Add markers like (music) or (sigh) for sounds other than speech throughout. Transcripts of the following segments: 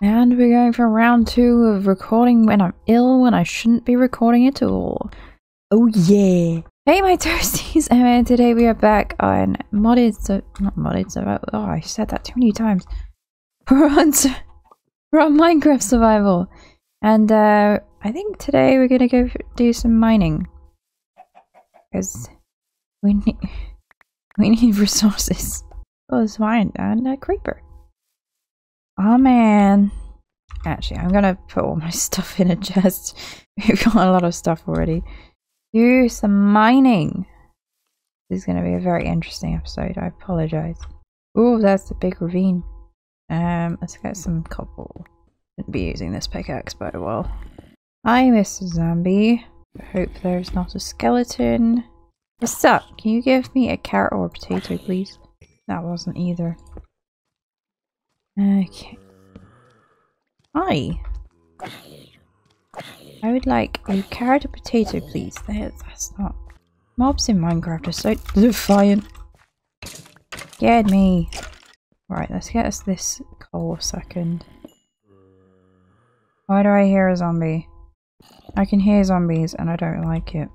And we're going for round two of recording when I'm ill when I shouldn't be recording at all. Oh yeah! Hey my (laughs) toasties! And today we are back on modded, so not modded, so oh I said that too many times. (laughs) We're on, we're on Minecraft survival. And uh, I think today we're gonna go do some mining. Because we need, (laughs) we need resources. Oh, there's mine and a creeper. Oh man. Actually, I'm gonna put all my (laughs) stuff in a chest. (laughs) We've got a lot of stuff already. Do some mining. This is gonna be a very interesting episode. I apologize. Oh, that's the big ravine. Um, let's get some cobble. Shouldn't be using this pickaxe, but well. Hi, Mr. Zombie. I hope there's not a skeleton. What's up? Can you give me a carrot or a potato, please? That wasn't either. Okay. Hi. I would like a carrot or potato, please. That's not. Mobs in Minecraft are so defiant. Scared me. Right, let's get us this coal second. Why do I hear a zombie? I can hear zombies and I don't like it.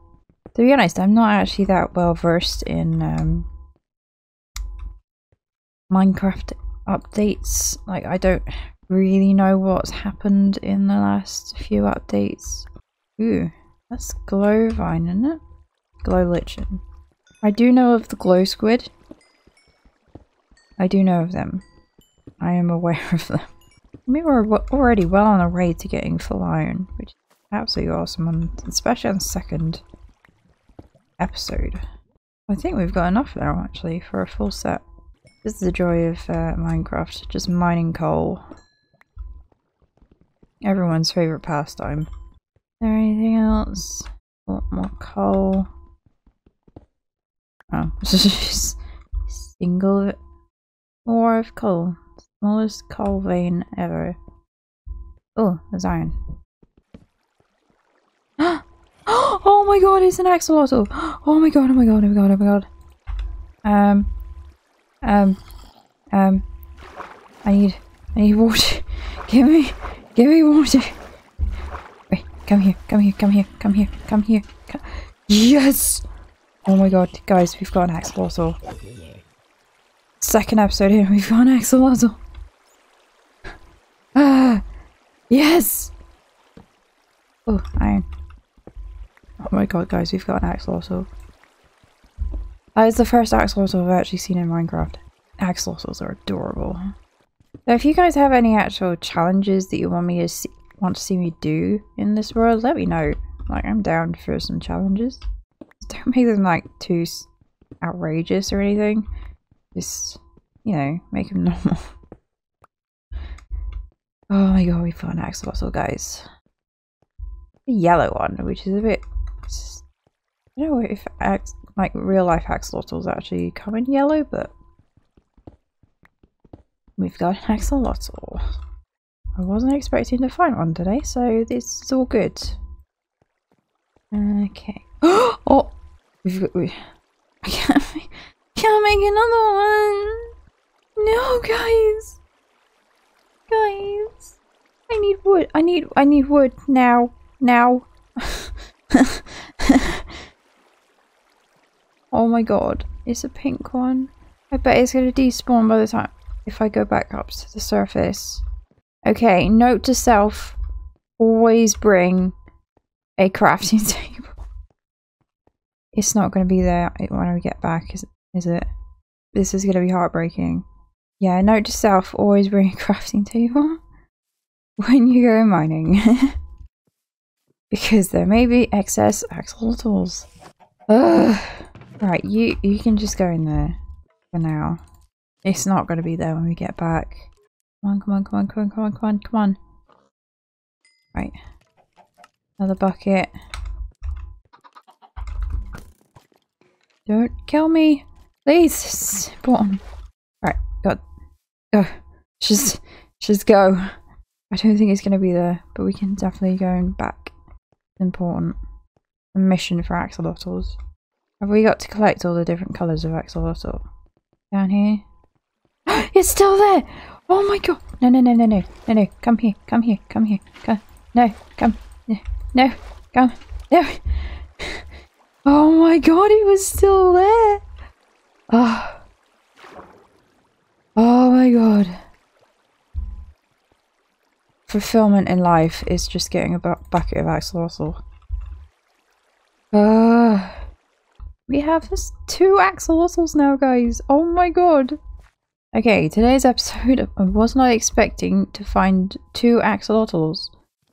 To be honest, I'm not actually that well versed in um, Minecraft updates. Like, I don't really know what's happened in the last few updates. Ooh, that's Glowvine, isn't it? Glow Lichen. I do know of the Glow Squid. I do know of them. I am aware of them. (laughs) We were already well on our way to getting full iron, which is absolutely awesome, and especially on the second episode. I think we've got enough now, actually, for a full set. This is the joy of uh, Minecraft, just mining coal. Everyone's favourite pastime. Is there anything else? Want more coal? Oh, (laughs) single ore of coal. Smallest coal vein ever. Oh, there's iron. (gasps) oh my god, it's an axolotl! (gasps) Oh my god, oh my god, oh my god, oh my god. Um, um, um, I need, I need water. (laughs) Give me, give me water. Wait, come here, come here, come here, come here, come here. Come. Yes! Oh my god, guys, we've got an axolotl. Second episode here, we've got an axolotl. (sighs) Ah! Yes! Oh, iron. Oh my god, guys, we've got an axolotl. That is the first axolotl I've actually seen in Minecraft. Axolotls are adorable. Now, if you guys have any actual challenges that you want me to see, want to see me do in this world, let me know. Like, I'm down for some challenges. (laughs) Don't make them like too outrageous or anything. Just, you know, make them (laughs) normal. oh my god, we found an axolotl, guys. The yellow one, which is a bit. I don't know if like real life axolotls actually come in yellow, but we've got an axolotl. I wasn't expecting to find one today, so this is all good. Okay. (gasps) oh, we've got. We, (laughs) I can't. Can't make another one. No, guys. Guys, I need wood. I need. I need wood now. Now. (laughs) Oh my god, it's a pink one. I bet it's going to despawn by the time if I go back up to the surface. Okay, note to self, always bring a crafting (laughs) table. It's not going to be there when we get back, is, is it? This is going to be heartbreaking. Yeah, note to self, always bring a (laughs) crafting table (laughs) when you go mining. because there may be excess axolotls. Ugh. Right, you you can just go in there for now. It's not going to be there when we get back. Come on, come on, come on, come on, come on, come on, come on. Right. Another bucket. Don't kill me. Please. Spawn. Right, go. Go. Just, just go. I don't think it's going to be there, but we can definitely go back. It's important. A mission for axolotls. Have we got to collect all the different colours of axolotl? Down here? (gasps) it's still there. Oh my god. No, no, no, no, no, no, no. Come here. Come here. Come here. Come. No. Come. No. Come. No. (laughs) Oh my god, he was still there. Oh. Oh my god. Fulfillment in life is just getting a bucket of axolotl. Uh, we have just two axolotls now, guys. Oh my god. Okay, today's episode, (laughs) I was not expecting to find two axolotls.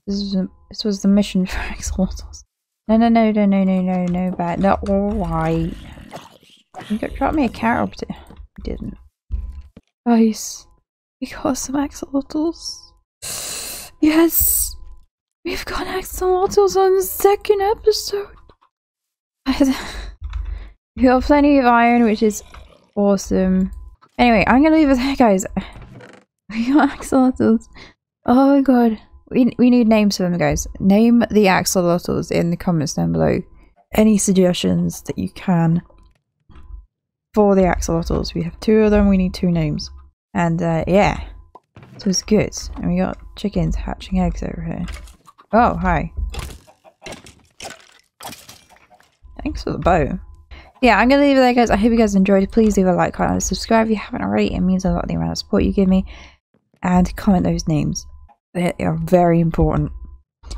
This was, this was the mission (laughs) for axolotls. No, no, no, no, no, no, no, no, bad. No, alright. You got drop me a carrot. You didn't. Guys, we got some axolotls. (sighs) Yes! We've got axolotls on the second episode. (laughs) we got plenty of iron, which is awesome. Anyway, I'm gonna leave it there, guys. (laughs) We got axolotls. Oh my god. We, we need names for them, guys. Name the axolotls in the comments down below. Any suggestions that you can for the axolotls. We have two of them, we need two names. And uh, yeah, so it's good. And we got chickens hatching eggs over here. Oh, hi. Thanks for the bow. Yeah, I'm gonna leave it there, guys. I hope you guys enjoyed. Please leave a like, comment, and subscribe if you haven't already. It means a lot the amount of support you give me. And comment those names. They are very important. (laughs)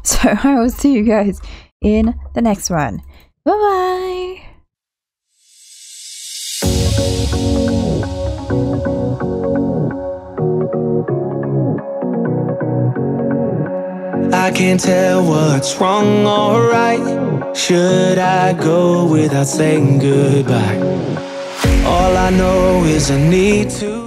So I will see you guys in the next one. Bye bye! I can't tell what's wrong or right. Should I go without saying goodbye? All I know is I need to.